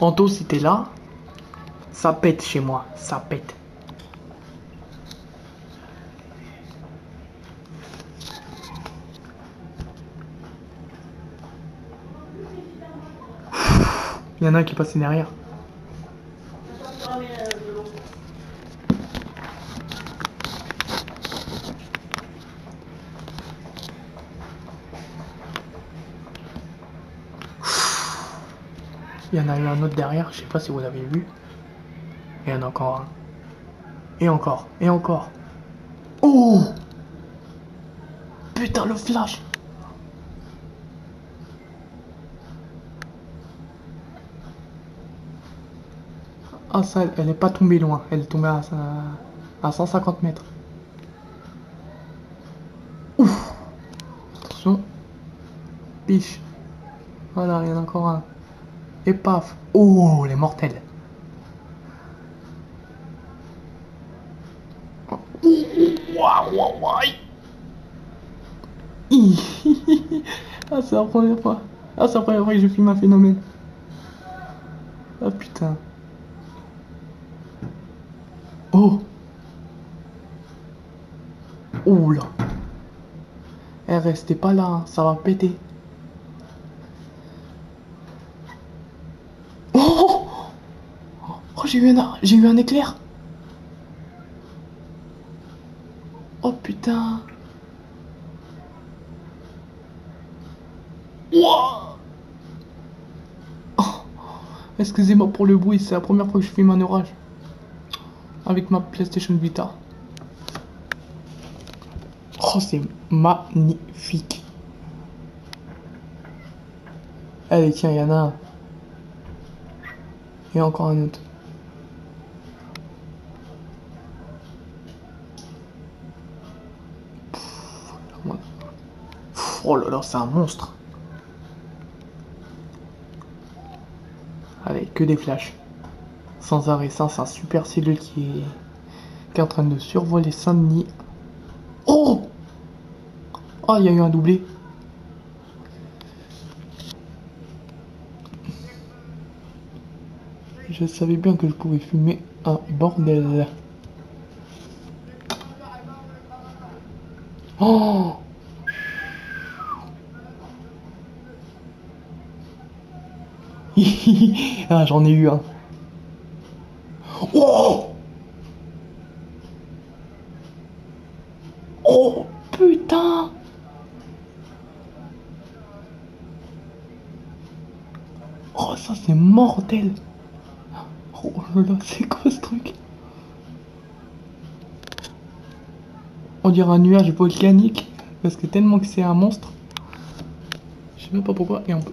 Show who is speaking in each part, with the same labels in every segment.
Speaker 1: Anto, si t'es là, ça pète chez moi, ça pète. Il y en a un qui est passé derrière. Il y en a eu un autre derrière, je sais pas si vous l'avez vu. Il y en a encore un. Et encore, et encore. Oh Putain, le flash Ah ça, elle est pas tombée loin, elle est tombée à, à 150 mètres. Ouf Attention. Biche. Voilà, il y en a encore un. Et paf Oh, les mortels Ah, c'est la première fois. Ah, c'est la première fois que je filme un phénomène. Ah, putain. Oh Oula Eh, restez pas là, hein, ça va péter. Oh Oh, j'ai eu, un... eu un éclair Oh putain oh Excusez-moi pour le bruit, c'est la première fois que je filme un orage avec ma PlayStation Vita. Oh, c'est magnifique. Allez, tiens, il y en a un. Et encore un autre. Oh là là, c'est un monstre. Allez, que des flashs sans arrêt. Ça, c'est un super cellule qui est, qui est en train de survoler Saint-Denis. Oh Ah, il y a eu un doublé. Je savais bien que je pouvais fumer un bordel. Oh Ah, j'en ai eu un. Oh Oh putain Oh ça c'est mortel Oh là là c'est quoi ce truc? On dirait un nuage volcanique parce que tellement que c'est un monstre. Je sais même pas pourquoi et on peut...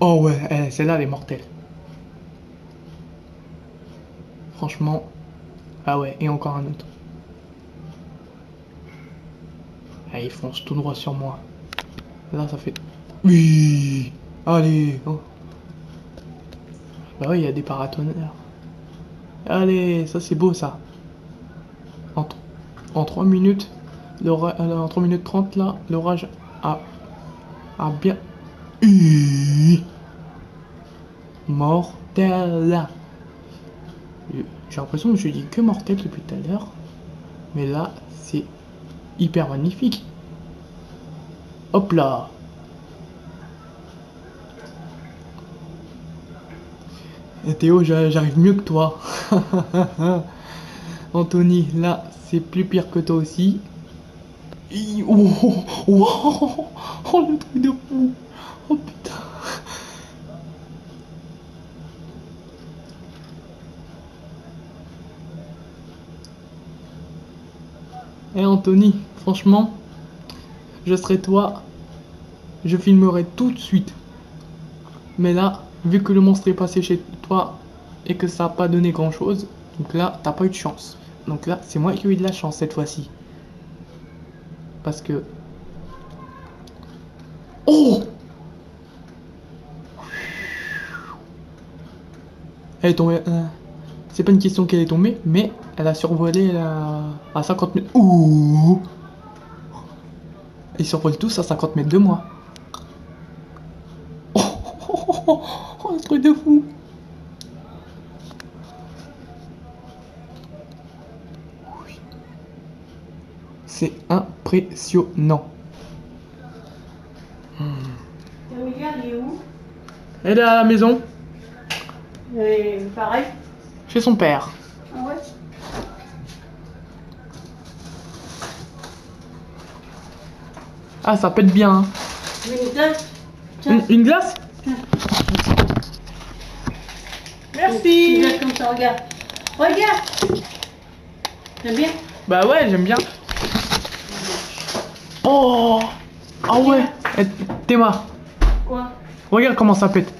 Speaker 1: Oh ouais, eh, celle-là elle est mortelle. Franchement. Ah ouais, et encore un autre. Ah, il fonce tout droit sur moi. Là, ça fait... Oui Allez oh. Bah oui, il y a des paratonnerres. Allez, ça c'est beau ça. En, en 3 minutes, euh, en 3 minutes 30 là, l'orage a, a bien... Mortel j'ai l'impression que je dis que mortel depuis tout à l'heure. Mais là, c'est hyper magnifique. Hop là Et Théo, j'arrive mieux que toi. Anthony, là, c'est plus pire que toi aussi. Oh, oh, oh, oh, le truc de fou. Oh putain. Eh Anthony, franchement, je serais toi, je filmerais tout de suite. Mais là, vu que le monstre est passé chez toi et que ça n'a pas donné grand chose, donc là, t'as pas eu de chance. Donc là, c'est moi qui ai eu de la chance cette fois-ci. Parce que... Oh Elle est tombée... C'est pas une question qu'elle est tombée, mais elle a survolé la... à 50 mètres. Ouh Ils survolent tous à 50 mètres de moi. Oh, oh, oh, oh, oh, un truc de fou C'est impressionnant.
Speaker 2: Hmm. Est où
Speaker 1: Elle est à la maison?
Speaker 2: Et pareil
Speaker 1: chez son père.
Speaker 2: Ah ouais
Speaker 1: Ah, ça pète bien. hein.
Speaker 2: Là, tiens.
Speaker 1: Une, une glace Merci.
Speaker 2: Regarde comme ça, regarde. Regarde T'aimes bien
Speaker 1: Bah ouais, j'aime bien. Oh Ah ouais Eh, Théma,
Speaker 2: Quoi?
Speaker 1: Regarde comment ça pète.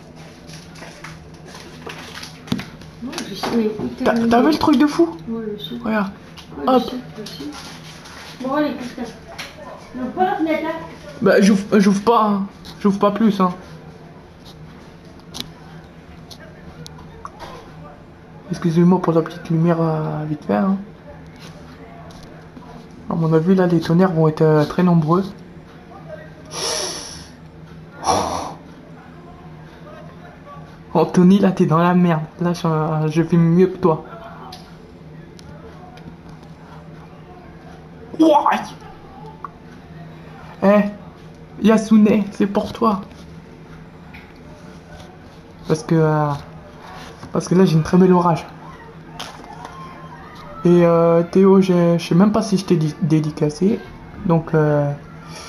Speaker 2: Non, je sais, mais
Speaker 1: T'as vu le truc de fou?
Speaker 2: Ouais, sais.
Speaker 1: Regarde.
Speaker 2: Ouais,
Speaker 1: Hop.
Speaker 2: sais. Bon, allez, qu'est-ce que Non, pas la fenêtre, hein
Speaker 1: Bah j'ouvre j'ouvre pas. hein. J'ouvre pas plus. Hein. Excusez-moi pour la petite lumière euh, vite fait. Hein. À mon avis, là, les tonnerres vont être euh, très nombreux. Anthony, là, t'es dans la merde. Là, je, je fais mieux que toi. Ouah. Eh, Yasune, c'est pour toi. Parce que, euh, parce que là, j'ai une très belle orage. Et euh, Théo, je sais même pas si je t'ai di- dédicacé. Donc, euh,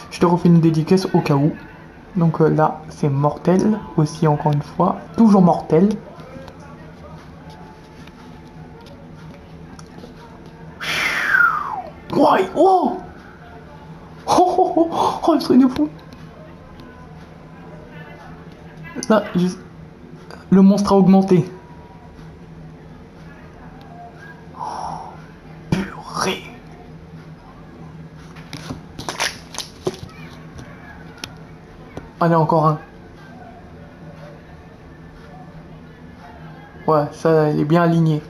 Speaker 1: je te refais une dédicace au cas où. Donc euh, là, c'est mortel aussi, encore une fois. Toujours mortel. Ouais, oh Oh, oh, oh, oh, le truc de fou Là, je- le monstre a augmenté. Oh, purée Allez, encore un. Ouais, ça, il est bien aligné.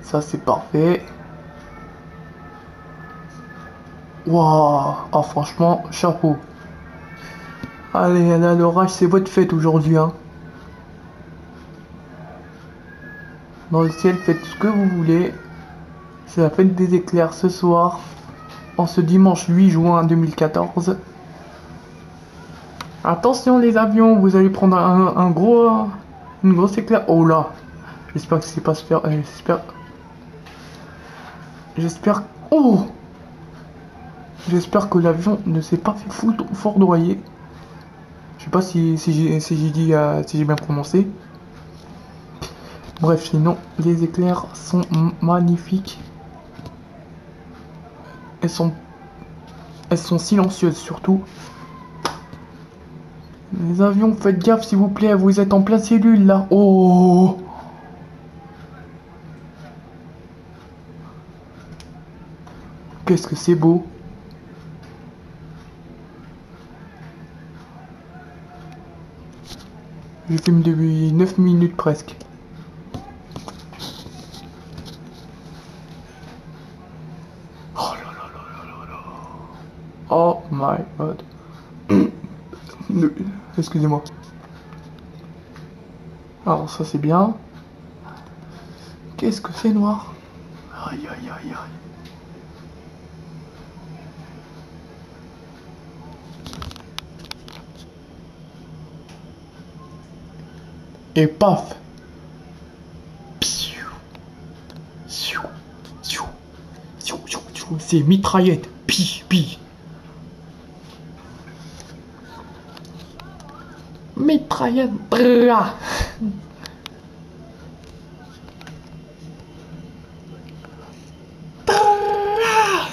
Speaker 1: Ça, c'est parfait. Waouh Ah, franchement, chapeau. Allez, là, l'orage, c'est votre fête aujourd'hui, hein. Dans le ciel, faites ce que vous voulez. C'est la fête des éclairs ce soir, en ce dimanche 8 juin 2014. Attention les avions, vous allez prendre un, gros, une grosse éclair. Oh là, j'espère que c'est pas faire. euh, J'espère. J'espère. Oh. J'espère que l'avion ne s'est pas fait foutre fourdoyer. Je sais pas si, si j'ai dit euh, si j'ai bien prononcé. Bref, sinon les éclairs sont magnifiques. Elles sont elles sont silencieuses surtout. Les avions, faites gaffe s'il vous plaît, vous êtes en pleine cellule là. Oh Qu'est-ce que c'est beau Je filme depuis 9 minutes presque. Oh là là là là là là. Oh my god. Excusez-moi. Alors ça c'est bien. Qu'est-ce que c'est noir? Aïe aïe aïe aïe. Et paf. C'est mitraillette. Pi, pi. Mitraillette.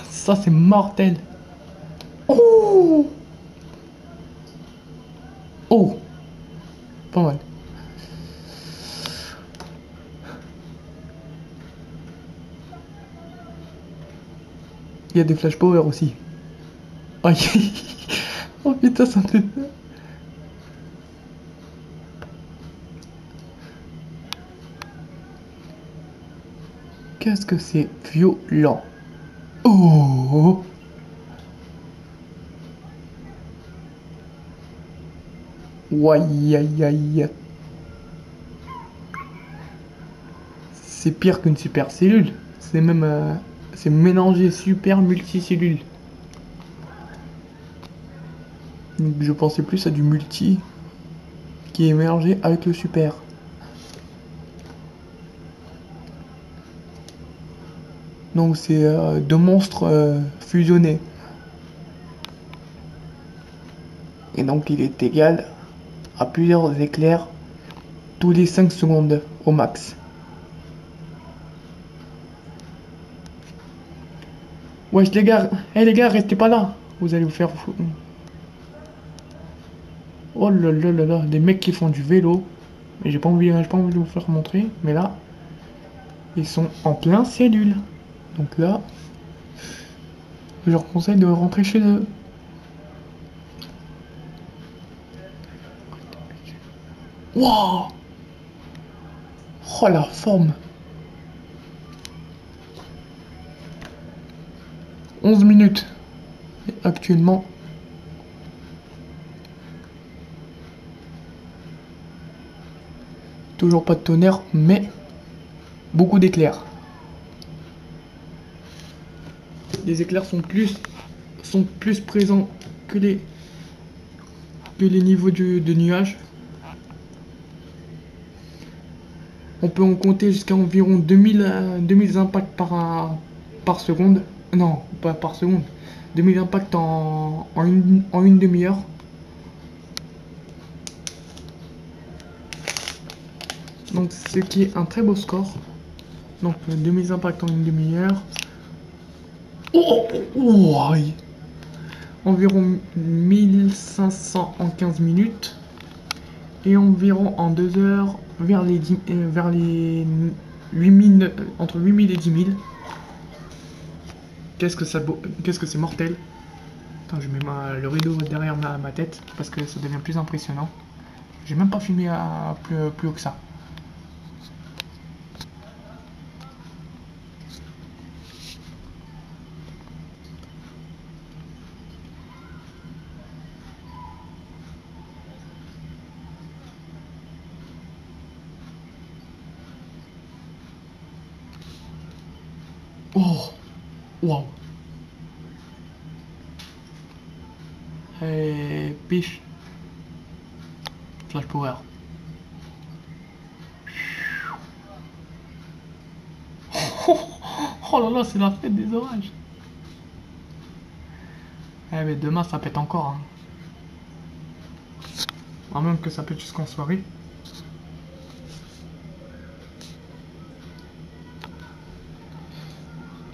Speaker 1: Ça c'est mortel. Oh. Oh. Pas mal. Il y a des flash power aussi. Aïe. oh putain, ça me fait que c'est violent. Oh. Aïe. c'est pire qu'une super cellule. C'est même. euh, c'est mélanger super multicellule. Je pensais plus à du multi qui est mélangé avec le super. Donc c'est euh, deux monstres euh, fusionnés. Et donc il est égal à plusieurs éclairs tous les 5 secondes au max. Wesh les gars, eh les gars, restez pas là. Vous allez vous faire Oh là là là là, des mecs qui font du vélo. Mais j'ai pas envie, j'ai pas envie de vous faire montrer. Mais là, ils sont en plein cellule. Donc là, je leur conseille de rentrer chez eux. Waouh Oh la forme 11 minutes. Et actuellement. Toujours pas de tonnerre, mais beaucoup d'éclairs. Les éclairs sont plus sont plus présents que les niveaux de nuages. On peut en compter jusqu'à environ 2000, euh, 2000 impacts par, euh, par seconde. Non, pas par seconde. 2000 impacts en, une, en une demi-heure. Donc ce qui est un très beau score. Donc euh, 2000 impacts en une demi-heure. Oh, oh, oh. Environ 1500 en 15 minutes. Et environ en 2 heures vers les, 10 euh, vers les 8000, euh, entre 8000 et 10 000. Qu'est-ce que ça qu'est-ce que c'est mortel? Attends, je mets ma- le rideau derrière ma, ma tête parce que ça devient plus impressionnant. J'ai même pas filmé à plus, plus haut que ça. Oh Wow Et piche Flash power Oh là là, c'est la fête des orages Eh mais demain ça pète encore hein. Même que ça pète jusqu'en soirée.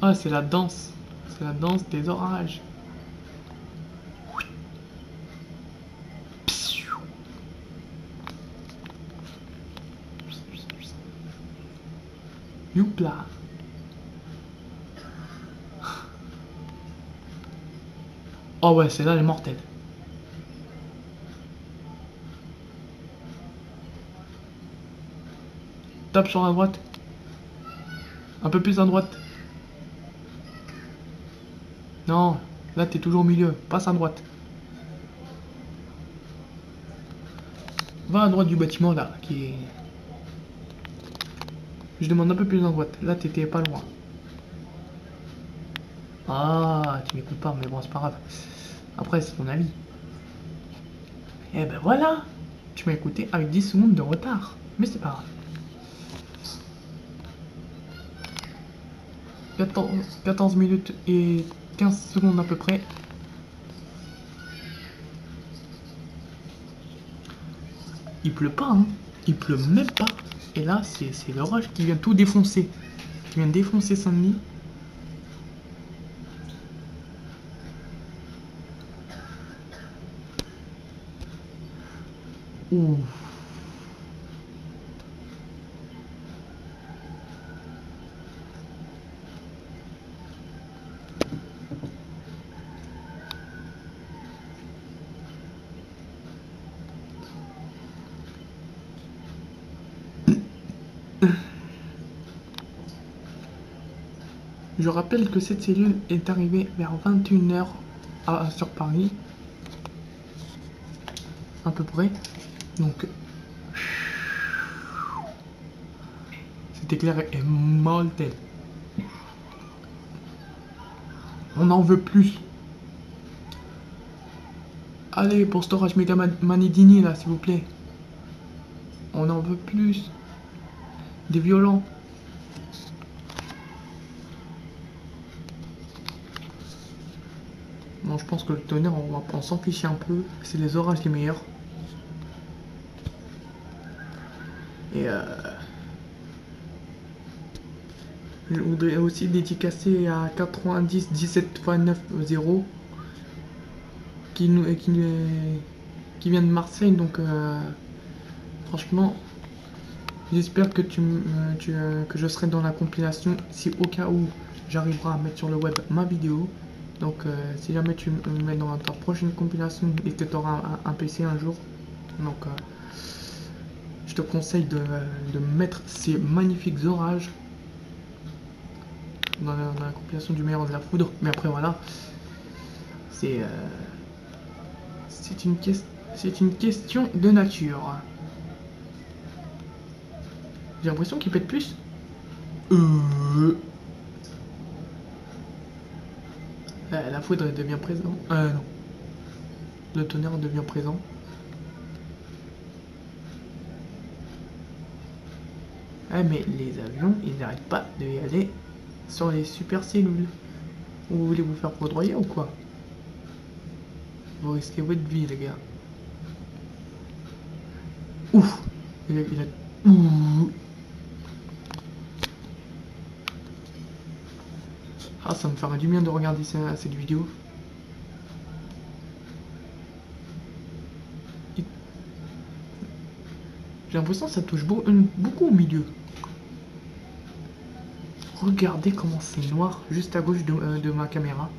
Speaker 1: Ah, c'est la danse. C'est la danse des orages. Youpla. Oh ouais, celle-là, elle est mortelle. Tape sur la droite. Un peu plus à droite. Non, là t'es toujours au milieu, passe à droite. Va à droite du bâtiment là, qui est... Je demande un peu plus à droite, là t'étais pas loin. Ah, tu m'écoutes pas, mais bon c'est pas grave. Après c'est ton avis. Et ben voilà Tu m'as écouté avec 10 secondes de retard. Mais c'est pas grave. 14, 14 minutes et 15 secondes à peu près. Il pleut pas, hein. Il pleut même pas. Et là, c'est l'orage qui vient tout défoncer. Qui vient défoncer Saint-Denis. Ouh. Rappelle que cette cellule est arrivée vers 21h à- sur Paris. À peu près. Donc. C'était éclair est mortel. On en veut plus. Allez, pour Storage Mega Man- Manidini, là, s'il vous plaît. On en veut plus. Des violents. Bon, je pense que le tonnerre, on va s'en ficher un peu. C'est les orages les meilleurs. Et euh... Je voudrais aussi dédicacer à 90 17 x 9 0 qui, nous, qui, qui vient de Marseille. Donc, euh, franchement, j'espère que, tu, euh, tu, euh, que je serai dans la compilation si au cas où j'arriverai à mettre sur le web ma vidéo. Donc, euh, si jamais tu me mets dans ta prochaine compilation et que tu auras un, PC un jour, donc euh, je te conseille de, mettre ces magnifiques orages dans la, compilation du meilleur de la foudre. Mais après, voilà, c'est euh, c'est une, c'est une question de nature. J'ai l'impression qu'il pète plus. Euh... Euh, la foudre devient présent. Euh, non. Le tonnerre devient présent. Ah, mais les avions, ils n'arrêtent pas de y aller sur les super cellules. Vous voulez vous faire foudroyer ou quoi? Vous risquez votre vie, les gars. Ouf. Ah, ça me fera du bien de regarder cette vidéo. J'ai l'impression que ça touche beau- beaucoup au milieu. Regardez comment c'est noir juste à gauche de, euh, de ma caméra.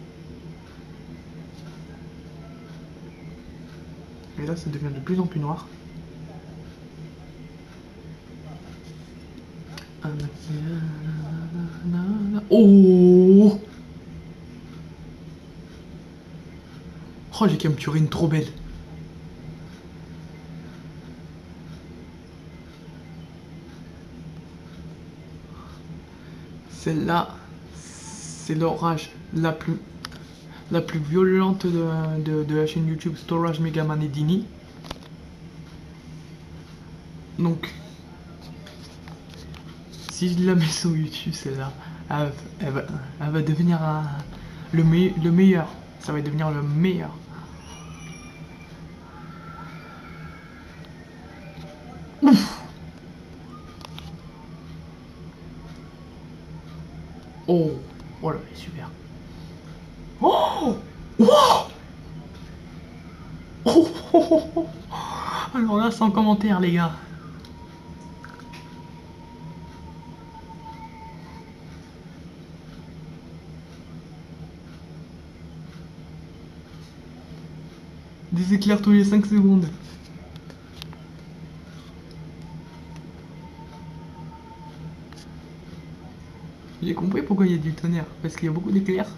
Speaker 1: Et là, ça devient de plus en plus noir. Oh Oh, les capturines trop belles. Celle-là, c'est l'orage la plus, la plus violente de, de- de la chaîne YouTube Storage Megaman et Dini. Donc, la mets sur YouTube, celle-là, elle, va, devenir le, le meilleur. Ça va devenir le meilleur. Ouf Oh Oh là, super. Oh Wow Oh, oh, oh, oh. Alors là, sans commentaire, les gars. Des tous les 5 secondes. J'ai compris pourquoi il y a du tonnerre. Parce qu'il y a beaucoup d'éclairs.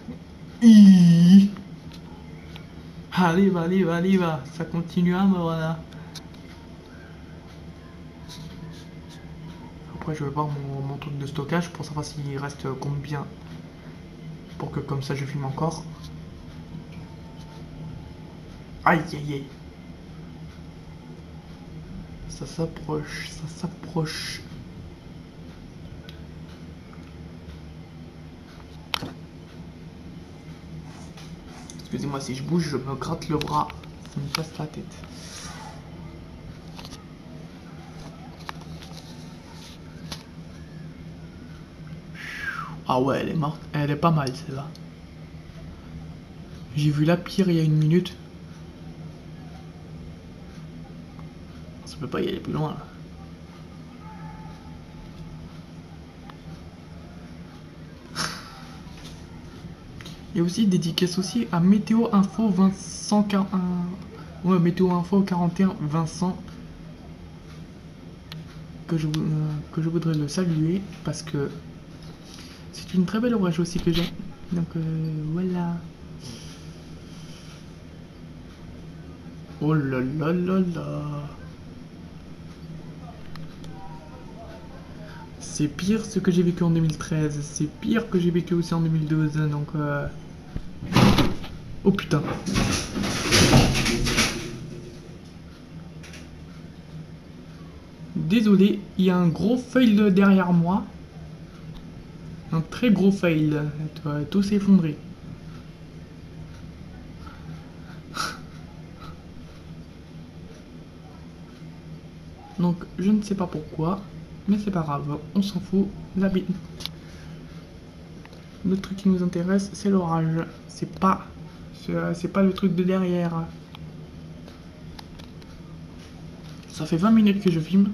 Speaker 1: Allez, va, allez, va, allez, va. Ça continue à mort là. Après, je vais voir mon, mon truc de stockage pour savoir s'il reste combien. Pour que comme ça je filme encore. Aïe aïe aïe. Ça s'approche, ça s'approche. Excusez-moi si je bouge, je me gratte le bras. Ça me casse la tête. Ah ouais, elle est morte. Elle est pas mal celle-là. J'ai vu la pire il y a une minute. Ça peut pas y aller plus loin. Il y a aussi dédicace aussi à Météo Info Vincent Car- euh, ouais, Météo Info 41 Vincent que je, euh, que je voudrais le saluer parce que c'est une très belle orage aussi que j'ai. Donc euh, voilà. Oh là là là là. C'est pire ce que j'ai vécu en 2013. C'est pire que j'ai vécu aussi en 2012. Donc. Euh... Oh putain. Désolé, il y a un gros fail derrière moi. Un très gros fail. Tout s'effondrer. Donc je ne sais pas pourquoi, mais c'est pas grave, on s'en fout. La Le truc qui nous intéresse, c'est l'orage. C'est pas, c'est pas le truc de derrière. Ça fait 20 minutes que je filme.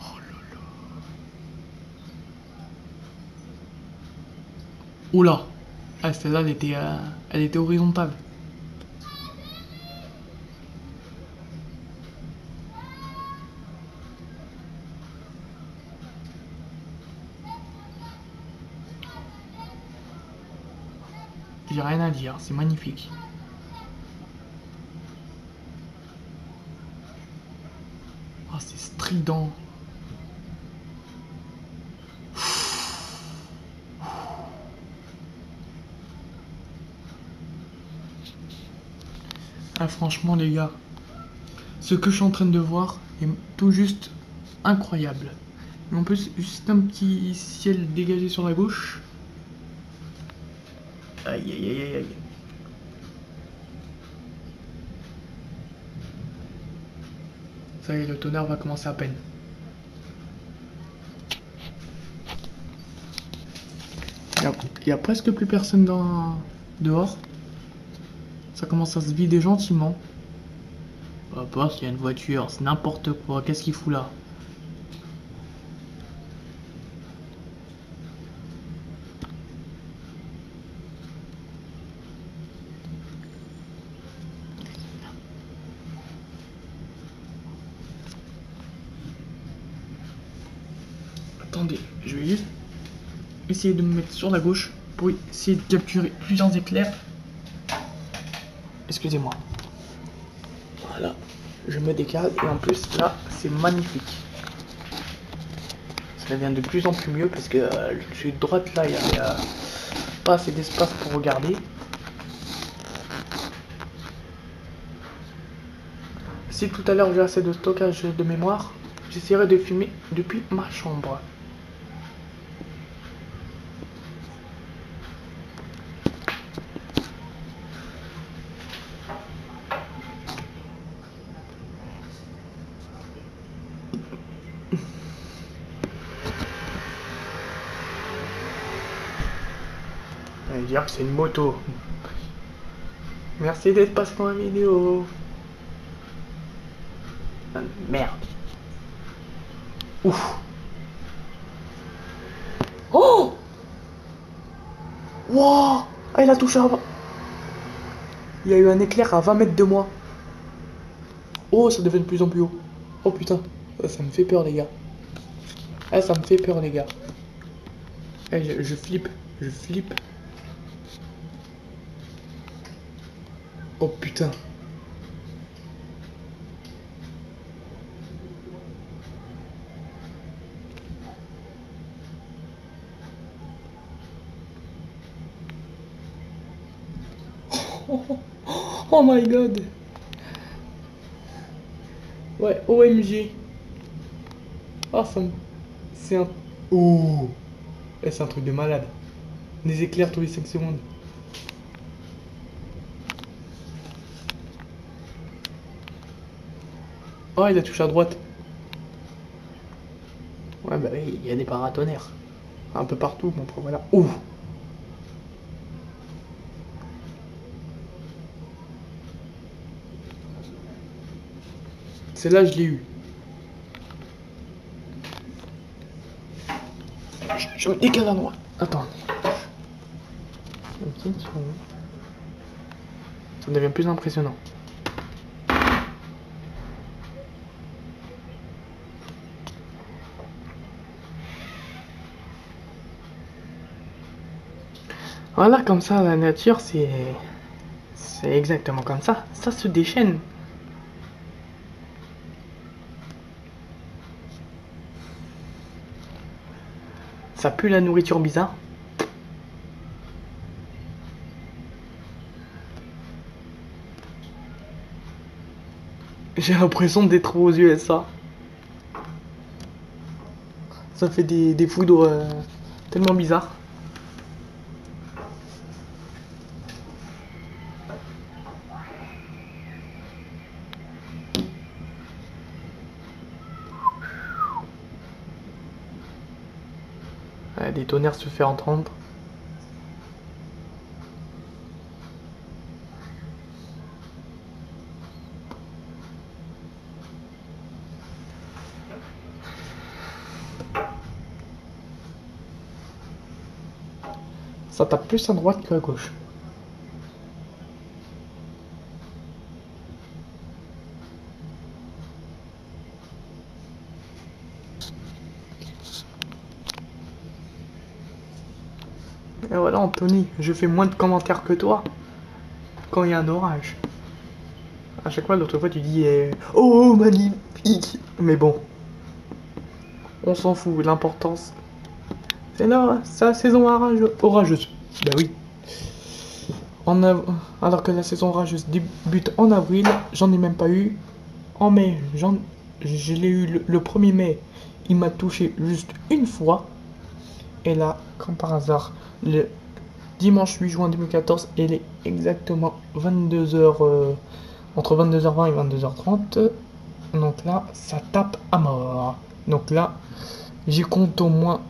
Speaker 1: Oh. Oula ah, celle-là, elle euh, elle était horizontale. Rien à dire, c'est magnifique. Ah, c'est strident. Ah, franchement, les gars, ce que je suis en train de voir est tout juste incroyable. Mais on peut juste un petit ciel dégagé sur la gauche. Aïe aïe aïe aïe Ça y est, le tonnerre va commencer à peine. Il n'y a, presque plus personne dans, dehors. Ça commence à se vider gentiment. Pas s'il y a une voiture, c'est n'importe quoi. Qu'est-ce qu'il fout là Attendez, je vais juste essayer de me mettre sur la gauche pour essayer de capturer plusieurs éclairs. Excusez-moi. Voilà. Je me décale et en plus là c'est magnifique. Ça devient de plus en plus mieux parce que euh, je suis droite là, il n'y a, pas assez d'espace pour regarder. Si tout à l'heure j'ai assez de stockage de mémoire, j'essaierai de filmer depuis ma chambre. C'est une moto. Merci d'être passé dans la vidéo. Ah, merde. Ouf. Oh Wow Ah, il a touché à... Il y a eu un éclair à 20 mètres de moi. Oh, ça devient de plus en plus haut. Oh putain, ça me fait peur les gars. Ah, ça me fait peur les gars. Eh, je flippe, je flippe. Oh putain. Oh, my god. Ouais, OMG. Oh, ça C'est un... Oh. Eh, c'est un truc de malade. Des éclairs tous les 5 secondes. Oh, il a touché à droite. Ouais, bah oui, il y a des paratonnerres. Un peu partout, bon, voilà. Ouh Celle-là, je l'ai eu. Je, me décale à droite. Attends. Ça devient plus impressionnant. Voilà, comme ça, la nature, c'est. Exactement comme ça. Ça se déchaîne. Ça pue la nourriture bizarre. J'ai l'impression d'être aux USA. Ça fait des, des foudres euh, tellement bizarres. Se fait entendre. Ça tape plus à droite qu'à gauche. Anthony, je fais moins de commentaires que toi quand il y a un orage. À chaque fois, l'autre fois, tu dis eh, Oh, magnifique Mais bon, on s'en fout. L'importance, c'est là, c'est la saison orage- orageuse. Bah oui. Alors que la saison orageuse débute en avril, j'en ai même pas eu. En mai, j'en... je eu le, le 1er mai. Il m'a touché juste une fois. Et là, comme par hasard, le dimanche 8 juin 2014, il est exactement 22h, entre 22h20 et 22h30. Donc là, ça tape à mort. Donc là, j'y compte au moins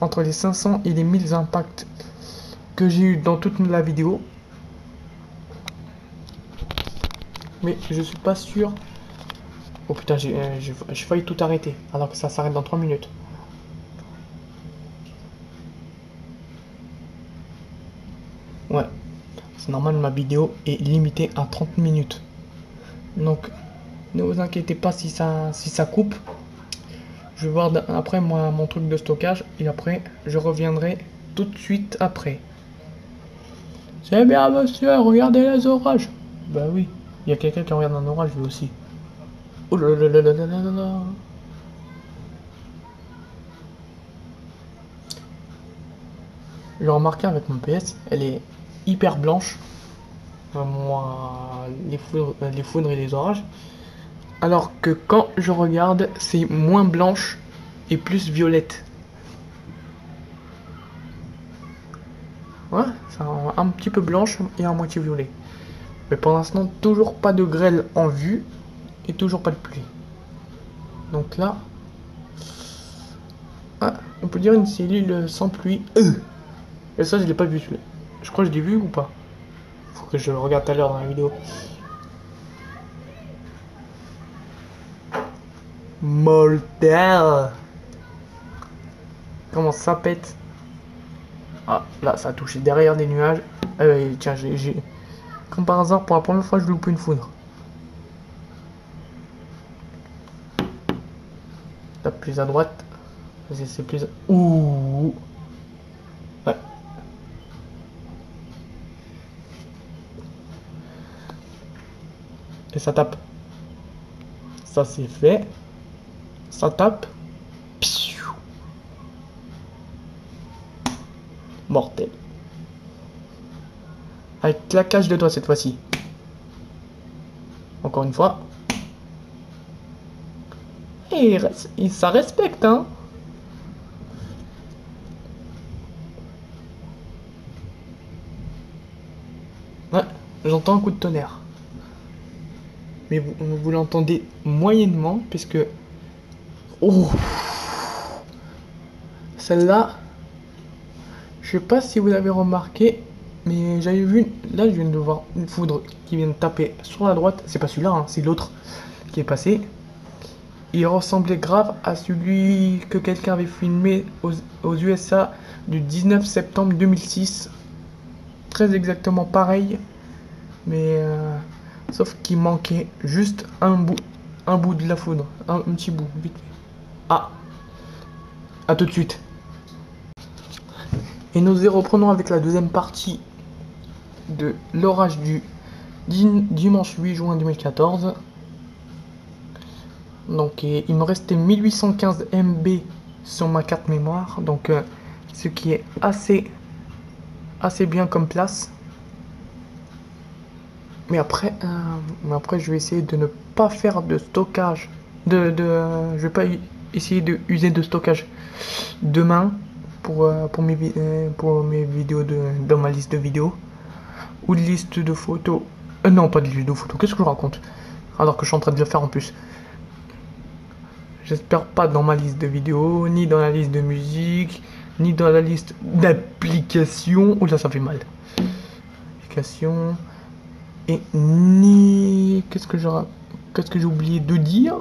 Speaker 1: entre les 500 et les 1000 impacts que j'ai eu dans toute la vidéo. Mais je suis pas sûr. Oh putain, j'ai euh, failli tout arrêter alors que ça s'arrête dans 3 minutes. C'est normal, ma vidéo est limitée à 30 minutes. Donc, ne vous inquiétez pas si ça, si ça coupe. Je vais voir après moi, mon truc de stockage et après, je reviendrai tout de suite après. C'est bien, monsieur, regardez les orages. Bah oui, il y a quelqu'un qui regarde un orage lui aussi. Oh là là là là là là là. J'ai remarqué avec mon PS, elle est hyper blanche. Les foudres, euh, les foudres et les orages. Alors que quand je regarde, c'est moins blanche et plus violette. Ouais, c'est un, un petit peu blanche et à moitié violet. Mais pour l'instant, toujours pas de grêle en vue et toujours pas de pluie. Donc là, ah, on peut dire une cellule sans pluie. Euh. Et ça, je l'ai pas vu. celui-là. Je crois que je l'ai vu ou pas? Faut que je le regarde tout à l'heure dans la vidéo. Mortel. Comment ça pète? Ah, là, ça a touché derrière des nuages. Euh, tiens, j'ai... Comme par hasard, pour la première fois, je loupe une foudre. Là, plus à droite. C'est plus... Ouh Ça tape. Ça c'est fait. Ça tape. Psiou. Mortel. Avec claquage de doigts cette fois-ci. Encore une fois. Et, il res- et ça respecte, hein. Ouais, j'entends un coup de tonnerre. Mais vous, l'entendez moyennement, puisque... Oh Celle-là, je sais pas si vous l'avez remarqué, mais j'avais vu... Là, je viens de voir une foudre qui vient de taper sur la droite. C'est pas celui-là, hein, c'est l'autre qui est passé. Il ressemblait grave à celui que quelqu'un avait filmé aux, aux USA du 19 septembre 2006. Très exactement pareil, mais euh, sauf qu'il manquait juste un bout, un bout de la foudre, un, petit bout, vite. Ah, à tout de suite. Et nous y reprenons avec la deuxième partie de l'orage du dimanche 8 juin 2014. Donc il me restait 1815 MB sur ma carte mémoire, donc euh, ce qui est assez assez bien comme place. Mais après, euh, après je vais essayer de ne pas faire de stockage, de, de je vais pas essayer de user de stockage demain pour, euh, pour, mes, pour mes vidéos de, dans ma liste de vidéos ou de liste de photos. non, pas de liste de photos, qu'est-ce que je raconte? Alors que je suis en train de le faire en plus. J'espère pas dans ma liste de vidéos, ni dans la liste de musique, ni dans la liste d'applications. Oh là, ça fait mal. Applications. Et ni. Qu'est-ce que j'ai Qu'est-ce que j'ai oublié de dire?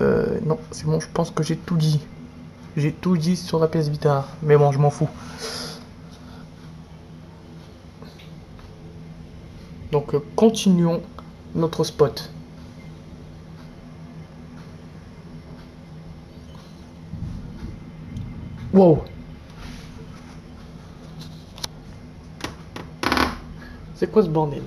Speaker 1: Euh, Non, c'est bon, je pense que j'ai tout dit. J'ai tout dit sur la PS Vita. Mais bon, je m'en fous. Donc, euh, continuons notre spot. Wow. C'est quoi ce bordel?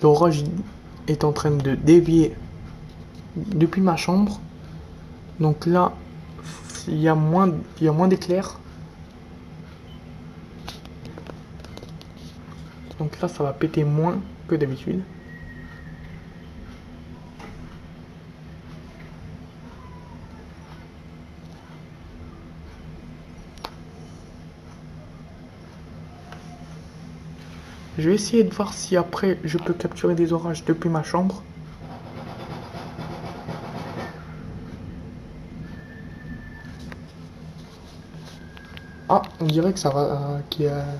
Speaker 1: L'orage est en train de dévier depuis ma chambre. Donc là, il y a moins, d'éclairs. Donc là, ça va péter moins que d'habitude. Je vais essayer de voir si après je peux capturer des orages depuis ma chambre. Ah, on dirait que ça va, euh,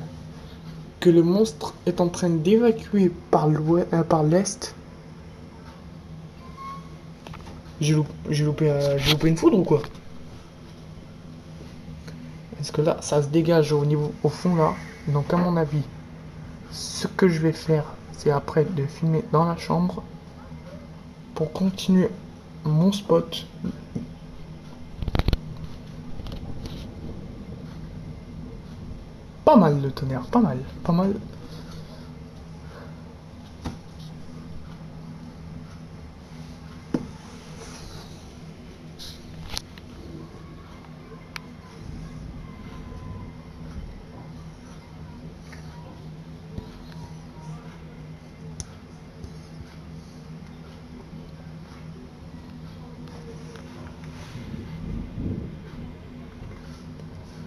Speaker 1: que le monstre est en train d'évacuer par euh, l'est. J'ai loupé, euh, loupé, une foudre ou quoi? Est-ce que là, ça se dégage au niveau au fond là? Donc à mon avis, ce que je vais faire, c'est après de filmer dans la chambre pour continuer mon spot Pas mal le tonnerre, pas mal, pas mal.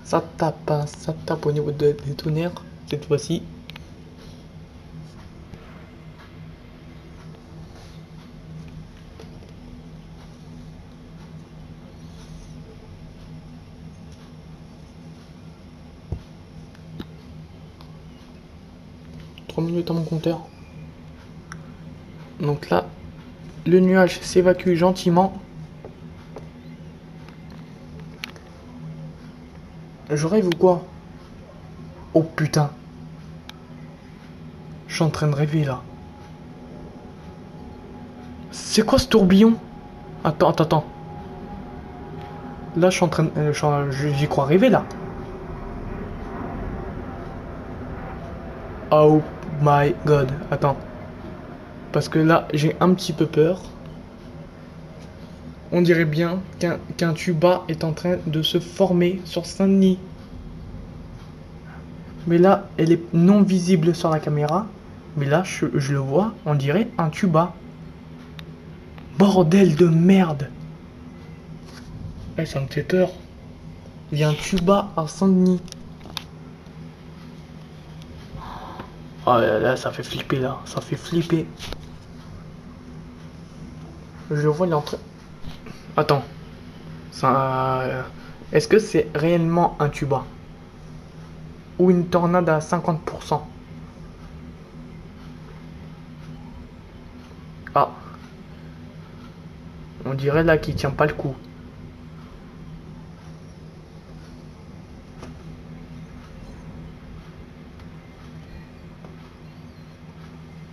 Speaker 1: Ça tape, hein, ça tape au niveau de, des tonnerres, cette fois-ci. Minutes à mon compteur. Donc là, le nuage s'évacue gentiment. Je rêve ou quoi? Oh putain. Je suis en train de rêver là. C'est quoi ce tourbillon? Attends, attends, attends. Là, je suis en train de... Euh, j'y crois rêver là. Oh my god. Attends. Parce que là, j'ai un petit peu peur. On dirait bien qu'un tuba est en train de se former sur Saint-Denis. Mais là, elle est non visible sur la caméra. Mais là, je, le vois, on dirait un tuba. Bordel de merde Eh, ça me fait peur. Il y a un tuba à Saint-Denis. Oh là là, ça fait flipper là, ça fait flipper. Je vois l'entrée. Attends. Euh, est-ce que c'est réellement un tuba? Ou une tornade à 50% Ah. On dirait là qu'il tient pas le coup.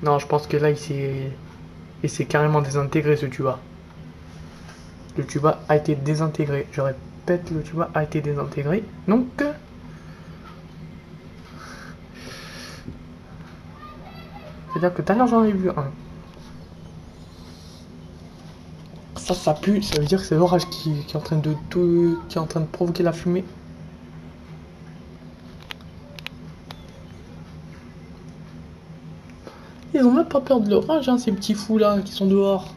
Speaker 1: Non, je pense que là, il s'est... Il s'est carrément désintégré ce tuba. Le tuba a été désintégré. Je répète, le tuba a été désintégré. Donc, c'est-à-dire que tout à l'heure j'en ai vu un. Ça, ça pue. Ça veut dire que c'est l'orage qui, est en train de tout, qui est en train de provoquer la fumée. Ils ont même pas peur de l'orage, hein, ces petits fous là qui sont dehors.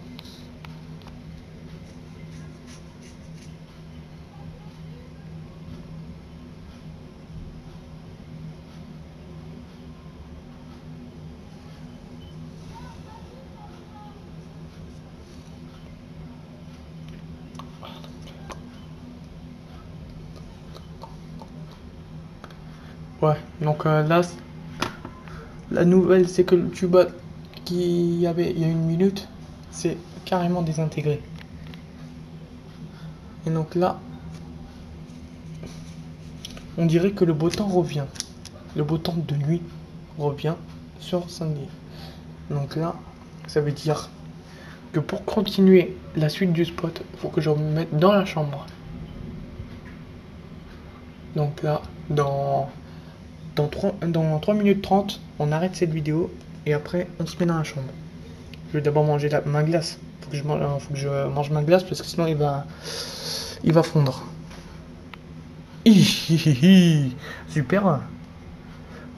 Speaker 1: Ouais, donc euh, là, la nouvelle, c'est que le tuba qui y avait il y a une minute, c'est carrément désintégré. Et donc là, on dirait que le beau temps revient. Le beau temps de nuit revient sur Saint-Denis. Donc là, ça veut dire que pour continuer la suite du spot, il faut que je me mette dans la chambre. Donc là, dans dans 3, dans 3 minutes 30, on arrête cette vidéo et après on se met dans la chambre. Je vais d'abord manger la, ma glace. Faut que, je, mange- faut que je mange ma glace parce que sinon il va, il va fondre. Super.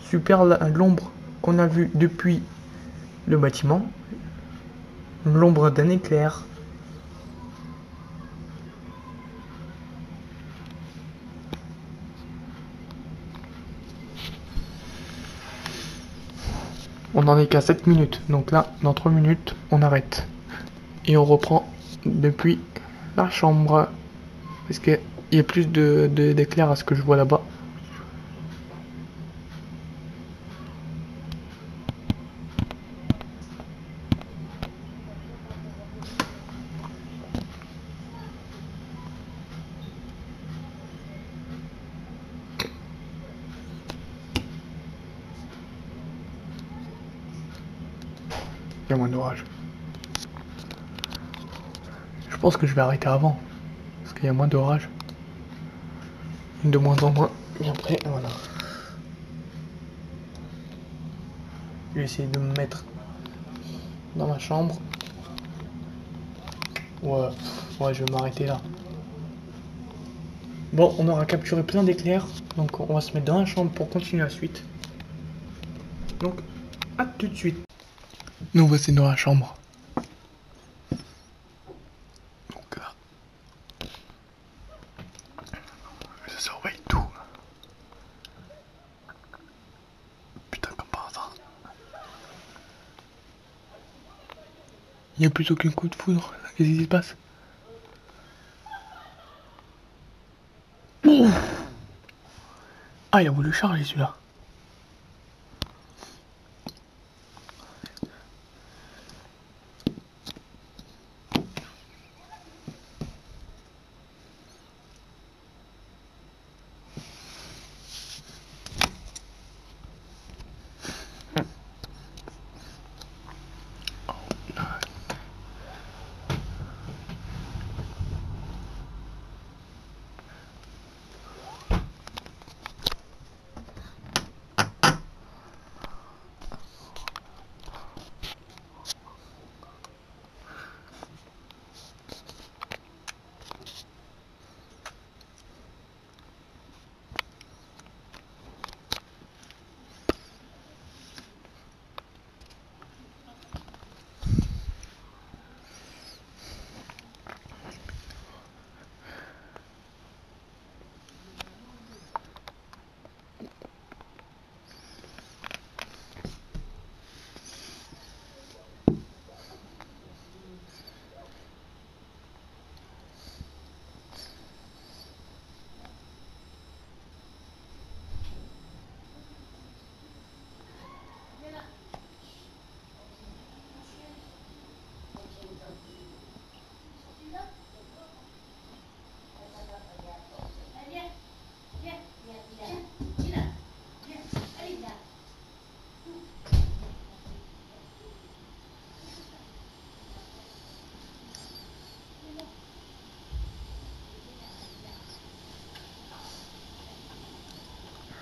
Speaker 1: Super l'ombre qu'on a vue depuis le bâtiment. L'ombre d'un éclair. On en est qu'à 7 minutes. Donc là, dans 3 minutes, on arrête. Et on reprend depuis la chambre. Parce qu'il y a plus de- d'éclairs à ce que je vois là-bas. Pense que je vais arrêter avant. Parce qu'il y a moins d'orage. De moins en moins. Et après, voilà. Je vais essayer de me mettre dans ma chambre. Ouais, ouais, je vais m'arrêter là. Bon, on aura capturé plein d'éclairs. Donc on va se mettre dans la chambre pour continuer la suite. Donc, à tout de suite. Nous voici dans la chambre. Donc là, je surveille tout. Putain, comme par hasard. Il n'y a plus aucun coup de foudre. Qu'est-ce qui se passe? Ah, il a voulu charger celui-là.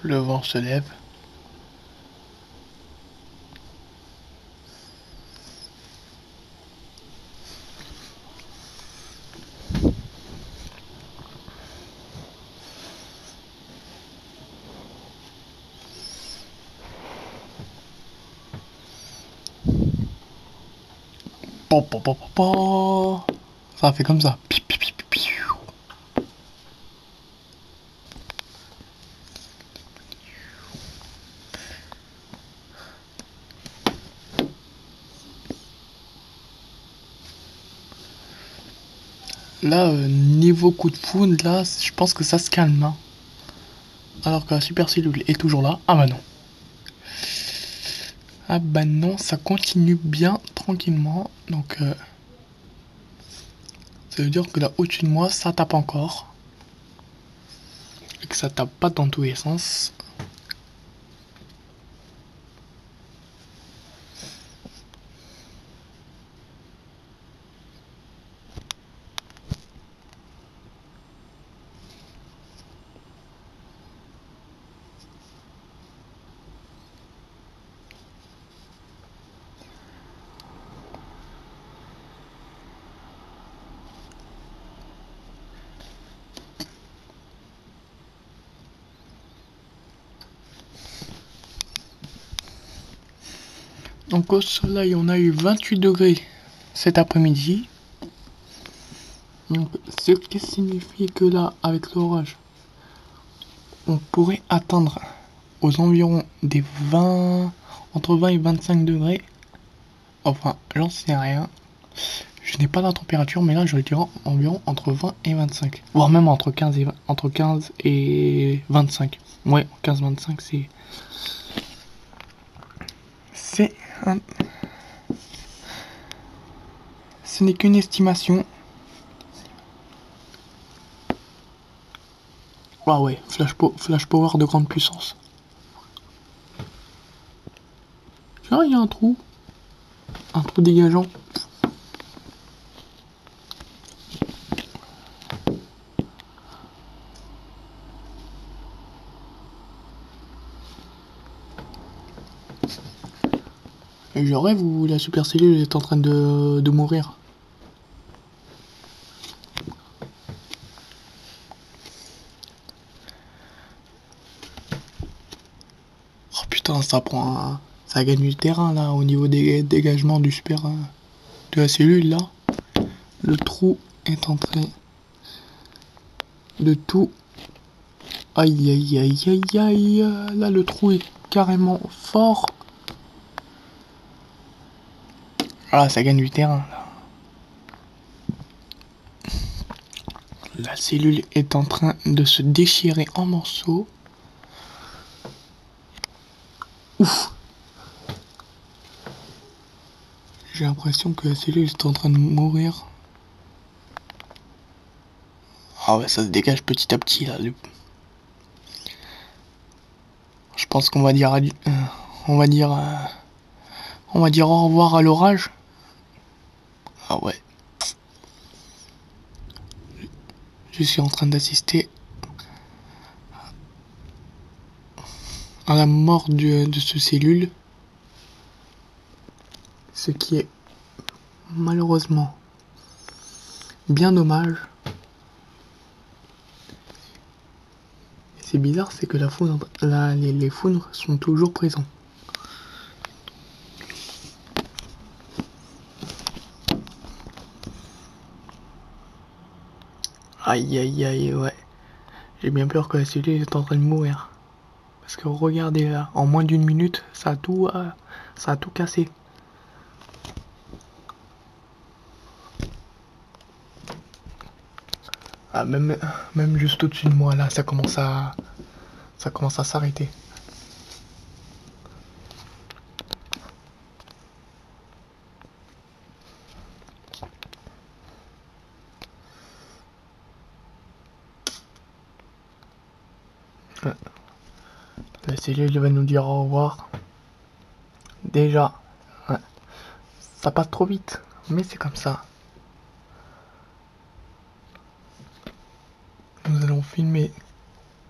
Speaker 1: Le vent se lève. Ça fait comme ça. Là, euh, niveau coup de foudre, là, je pense que ça se calme. Hein. Alors que la super cellule est toujours là. Ah bah non. Ah bah non, ça continue bien tranquillement. Donc, euh, ça veut dire que là au-dessus de moi, ça tape encore. Et que ça tape pas dans tous les sens. Donc au soleil, on a eu 28 degrés cet après-midi. ce qui signifie que là, avec l'orage, on pourrait atteindre aux environs des 20, entre 20 et 25 degrés. Enfin, j'en sais rien. Je n'ai pas la température, mais là, je dirais environ entre 20 et 25. Voire même entre 15 et, entre 15 et 25. Ouais, 15-25, c'est... C'est ce n'est qu'une estimation. Ah ouais, flash, flash power de grande puissance. Tiens, il y a un trou. Un trou dégageant. Je rêve ou la super cellule est en train de, de mourir Oh putain, ça prend Ça gagne du terrain là au niveau des dégagements du super... Euh, de la cellule là. Le trou est en train de tout... Aïe aïe aïe aïe aïe. Là le trou est carrément fort. Ah, ça gagne du terrain. La cellule est en train de se déchirer en morceaux. Ouf J'ai l'impression que la cellule est en train de mourir. Ah ouais, ça se dégage petit à petit là. Je pense qu'on va dire... Euh, on va dire... Euh, on va dire au revoir à l'orage. Ah ouais. Je suis en train d'assister à la mort de, ce cellule. Ce qui est malheureusement bien dommage. C'est bizarre, c'est que la foudre, les, les foudres sont toujours présents. Aïe aïe aïe ouais. J'ai bien peur que la cellule est en train de mourir. Parce que regardez là, en moins d'une minute, ça a tout, euh, ça a tout cassé. Ah, même, même juste au-dessus de moi là, ça commence à, ça commence à s'arrêter. Cellule va nous dire au revoir. Déjà, ça passe trop vite, mais c'est comme ça. Nous allons filmer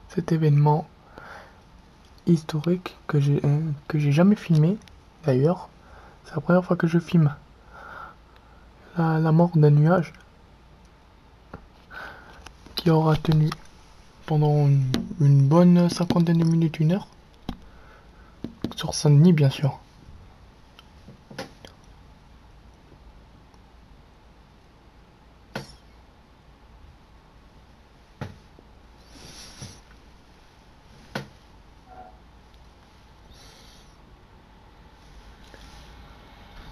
Speaker 1: cet événement historique que j'ai euh, que j'ai jamais filmé d'ailleurs. C'est la première fois que je filme la, mort d'un nuage qui aura tenu pendant une bonne cinquantaine de minutes, une heure. Sur Saint-Denis, bien sûr.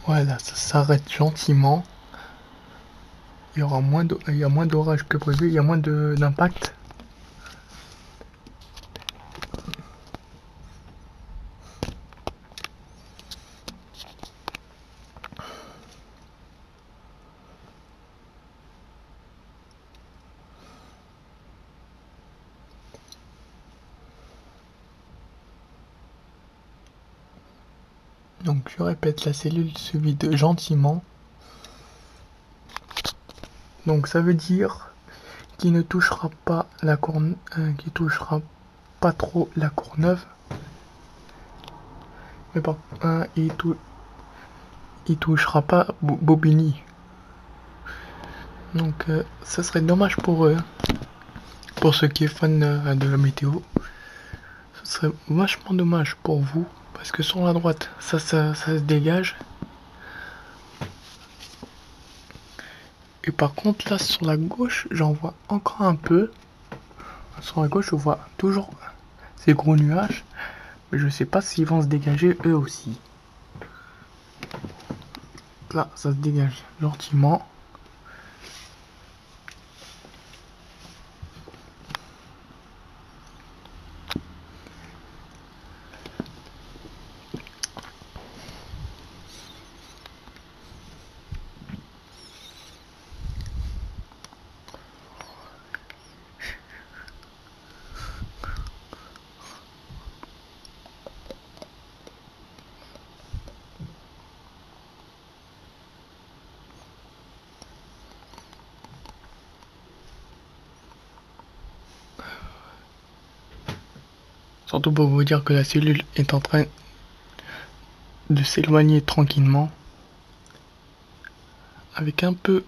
Speaker 1: Voilà, ça s'arrête gentiment. Il y aura moins de, moins d'orage que prévu, il y a moins d'impact. La cellule se vide gentiment. Donc ça veut dire qu'il ne touchera pas la corne, euh, qu'il touchera pas trop la courneuve. Mais par euh, il, tou- il touchera pas Bo-. Donc euh, ça serait dommage pour eux. Pour ceux qui sont fans euh, de la météo. Ce serait vachement dommage pour vous. Parce que sur la droite, ça, ça, se dégage. Et par contre, là, sur la gauche, j'en vois encore un peu. Sur la gauche, je vois toujours ces gros nuages. Mais je sais pas s'ils vont se dégager eux aussi. Là, ça se dégage gentiment. Surtout pour vous dire que la cellule est en train de s'éloigner tranquillement. Avec un peu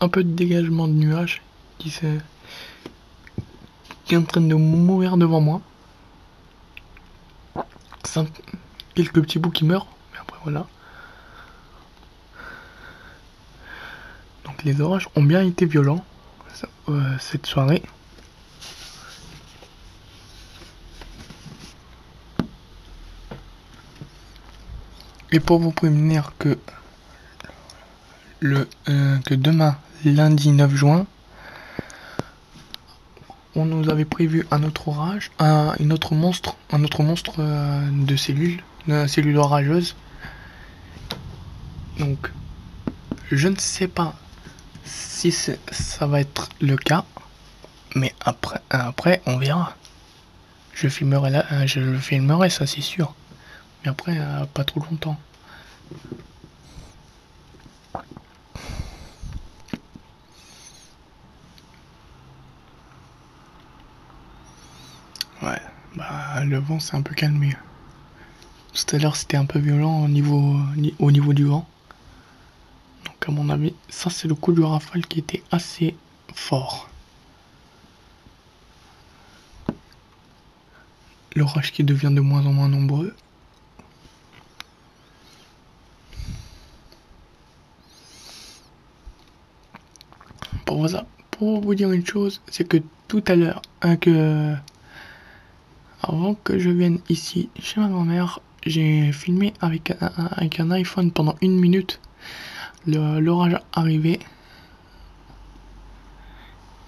Speaker 1: un peu de dégagement de nuages qui est en train de mourir devant moi. Quelques petits bouts qui meurent, mais après voilà. Donc les orages ont bien été violents euh, cette soirée. Et pour vous prévenir que le euh, que demain, lundi 9 juin, on nous avait prévu un autre orage, un, une autre monstre, un autre monstre euh, de cellules, de cellules orageuses. Donc, je ne sais pas si ça va être le cas, mais après, après on verra. Je filmerai là, je filmerai, ça c'est sûr. Mais après, euh, pas trop longtemps. Ouais, bah le vent s'est un peu calmé. Tout à l'heure c'était un peu violent au niveau, ni- au niveau du vent. Donc à mon avis, ça c'est le coup du rafale qui était assez fort. L'orage qui devient de moins en moins nombreux. Pour vous, pour vous dire une chose, c'est que tout à l'heure, hein, que avant que je vienne ici chez ma grand-mère, j'ai filmé avec un, avec un iPhone pendant une minute. L'orage arrivait.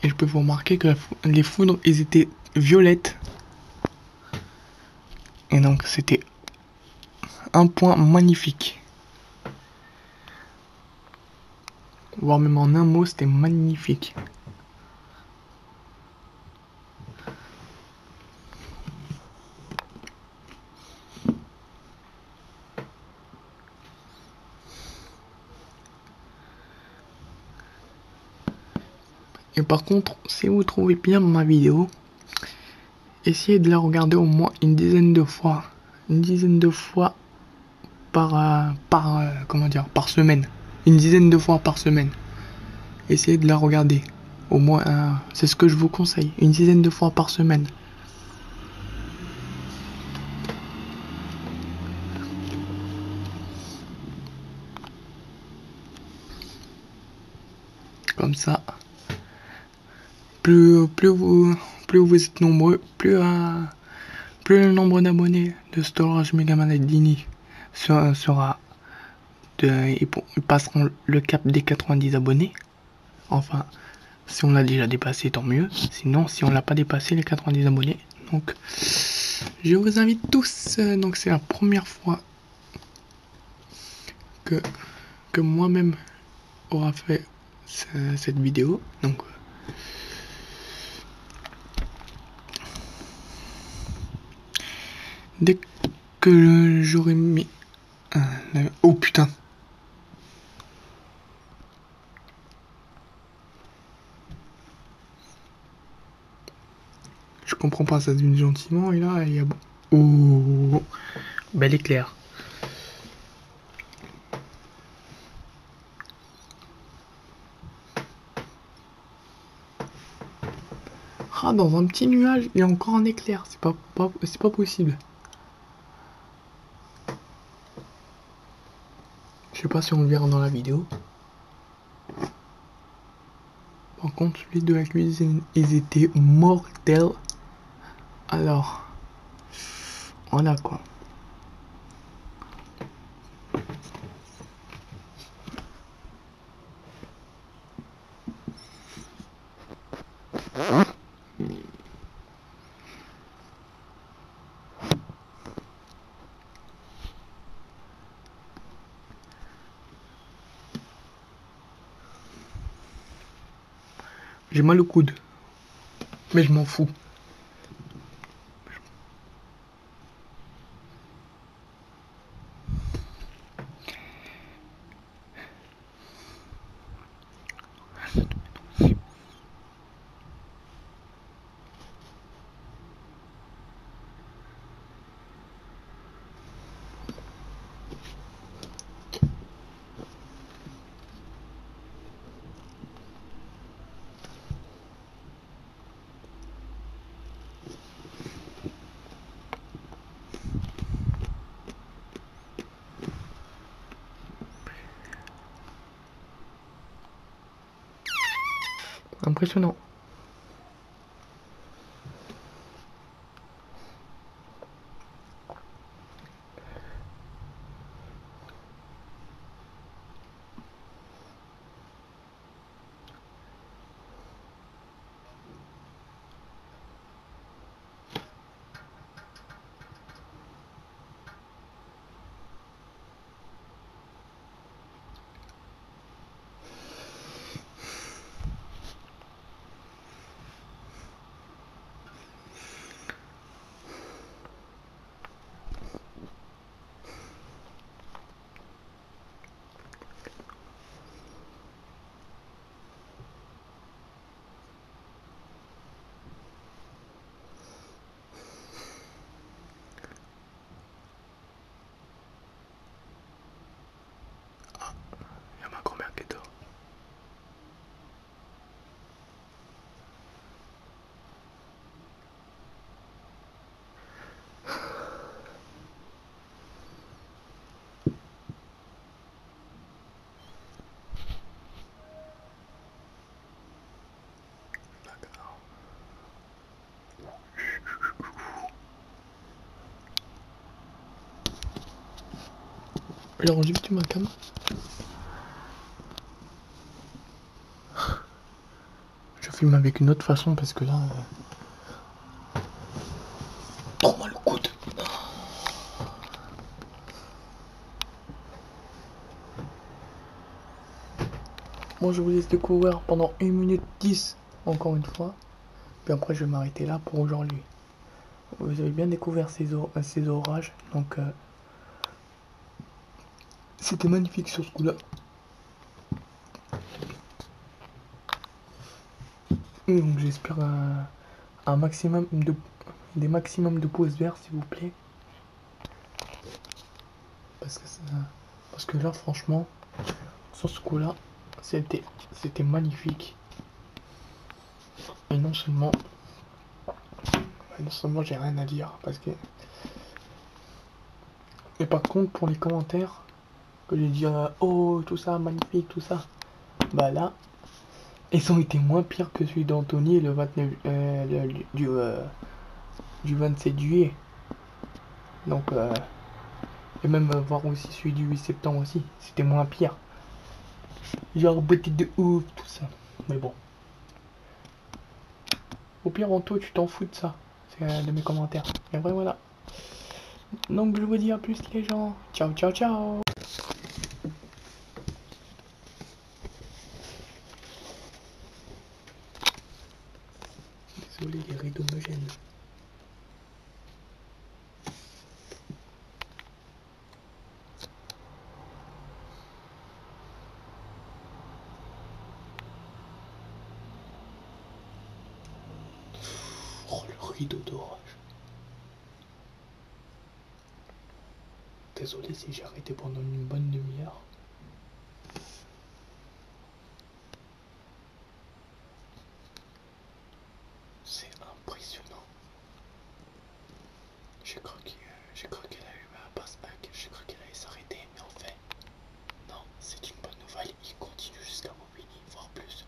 Speaker 1: Et je peux vous remarquer que les foudres, ils étaient violettes. Et donc c'était un point magnifique. Voire même en un mot, c'était magnifique. Par contre, si vous trouvez bien ma vidéo, essayez de la regarder au moins une dizaine de fois. Une dizaine de fois par, euh, par euh, comment dire, par semaine. Une dizaine de fois par semaine. Essayez de la regarder. Au moins, c'est ce que je vous conseille. Une dizaine de fois par semaine. Comme ça. Plus, plus, vous, plus vous êtes nombreux, plus, euh, plus le nombre d'abonnés de Storage Megaman Dini sera, sera ils, passeront le cap des 90 abonnés. Enfin, si on l'a déjà dépassé, tant mieux. Sinon, si on l'a pas dépassé, les 90 abonnés. Donc, je vous invite tous. euh, Donc, c'est la première fois que, que moi-même aura fait ce- cette vidéo. Donc, dès que j'aurai mis. oh putain! Je comprends pas, ça devient gentiment et là il y a. Oh! Bel éclair. Ah, dans un petit nuage, il y a encore un éclair. C'est pas, pas, c'est pas possible. Je sais pas si on le verra dans la vidéo. Par contre, celui de la cuisine, ils étaient mortels. Alors, voilà quoi. Mal au coude. Mais je m'en fous. Ma cam. Je filme avec une autre façon parce que là. euh, Trop mal au coude. Moi je vous laisse découvrir pendant 1 minute 10 encore une fois. Puis après je vais m'arrêter là pour aujourd'hui. Vous avez bien découvert ces orages. Donc euh, c'était magnifique sur ce coup-là. Donc j'espère un, un maximum de des maximums de pouces verts, s'il vous plaît. Parce que, parce que là, franchement, sur ce coup-là, c'était, c'était magnifique. Et non seulement, non seulement j'ai rien à dire, parce que. Et par contre, pour les commentaires, que dit euh, oh tout ça magnifique tout ça, bah là, ils ont été moins pires que celui d'Anthony le 29 euh, du euh, du 27 juillet. Donc euh, et même voir aussi celui du 8 septembre aussi, c'était moins pire. Genre beauté de ouf tout ça. Mais bon. Au pire Anto tu t'en fous de ça. C'est euh, de mes commentaires. Et après voilà. Donc je vous dis à plus les gens. Ciao ciao ciao. Désolé les rideaux me. Oh le rideau d'orage. Désolé si j'ai arrêté pendant une bonne demi-heure. C'est impressionnant. J'ai cru qu'il- j'ai cru qu'elle a eu un passe-back, j'ai cru qu'elle allait s'arrêter, mais en fait, non, c'est une bonne nouvelle, il continue jusqu'à Bobigny, voire plus.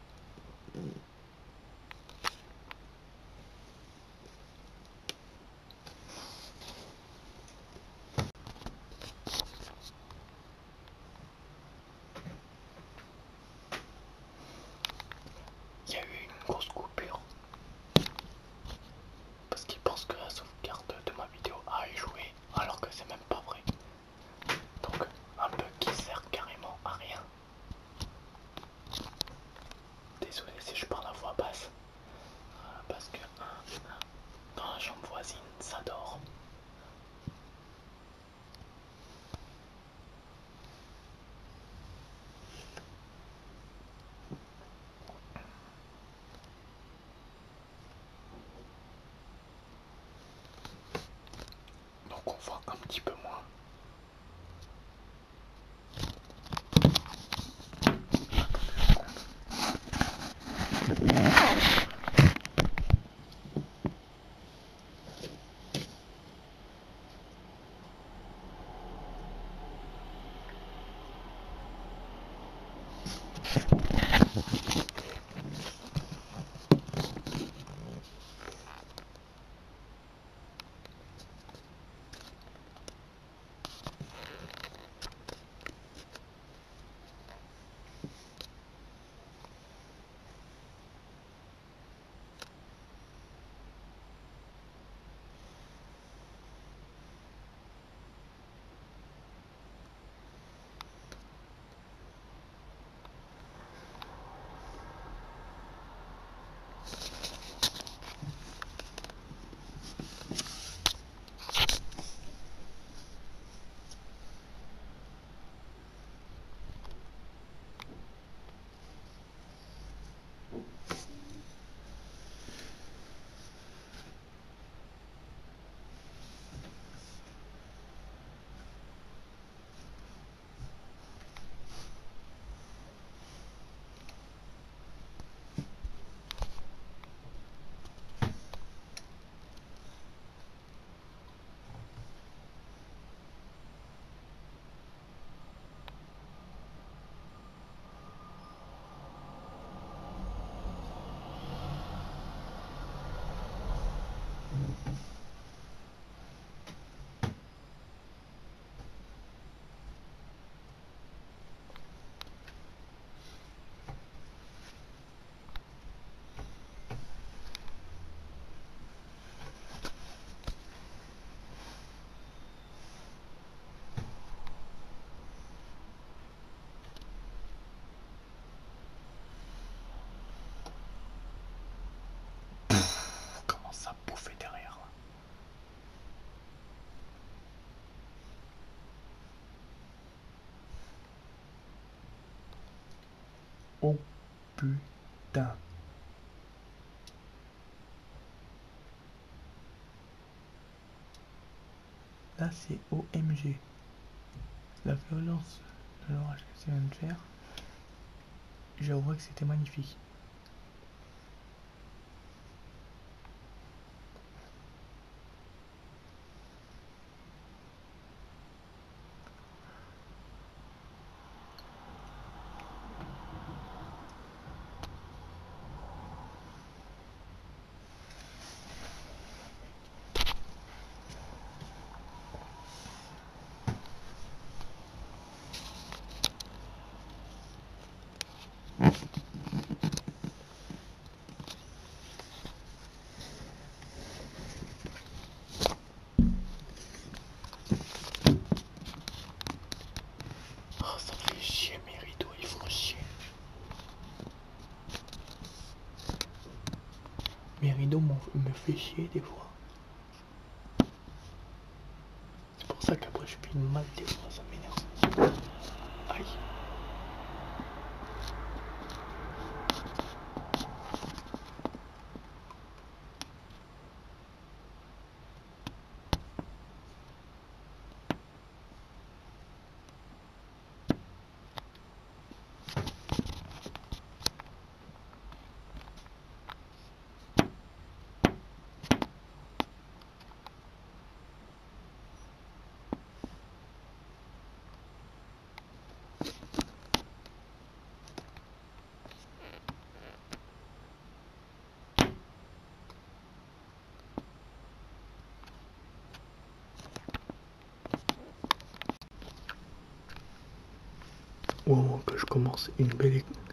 Speaker 1: Il y a eu une grosse coupure. Parce qu'ils pensent que la sauvegarde de ma vidéo a échoué, alors que c'est même pas vrai. Donc, un bug qui sert carrément à rien. Désolé si je parle à voix basse. Euh, Parce que euh, dans la chambre voisine, ça dort. Donc on voit un petit peu moins. Oh putain. Là, c'est OMG. La violence de l'orage que ça vient de faire. Je vois que c'était magnifique. rideaux me fait chier des fois. C'est pour ça qu'après je filme mal des fois, ça. moment que je commence une belle écoute.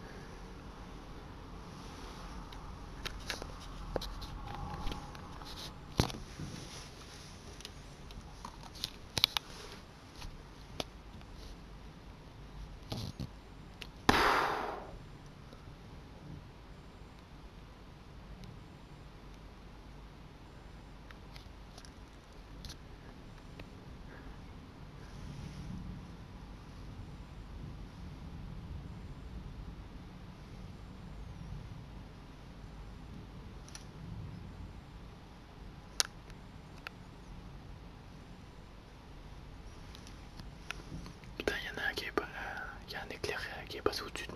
Speaker 1: passer au-dessus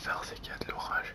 Speaker 1: bizarre, c'est qu'il y a de l'orage.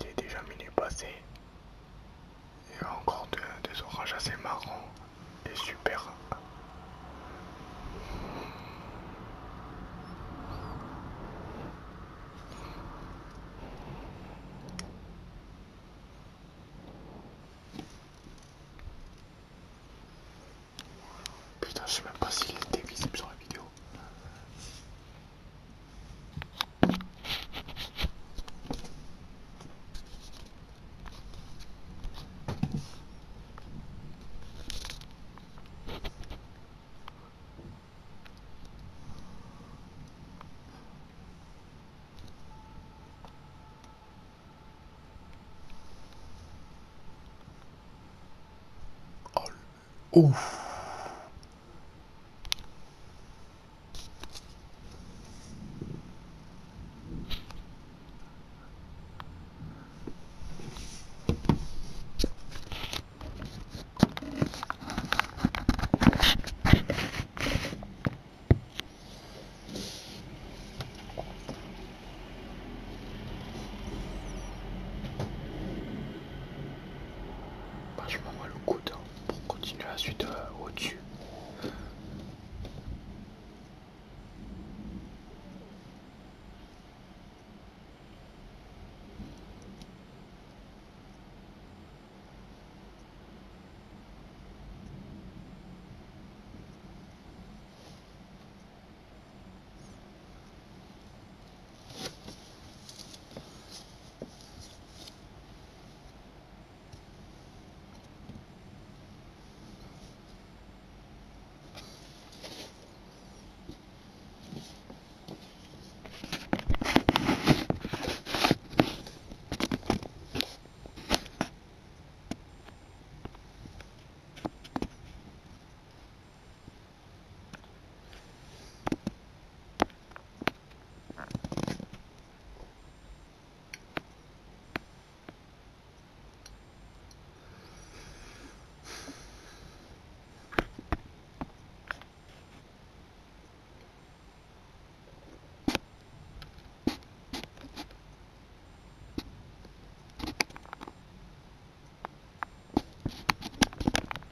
Speaker 1: Il est déjà minuit passé. Il y a encore des orages assez marrants et super. Putain, je sais même pas s'il était visible sur la vidéo. Oh.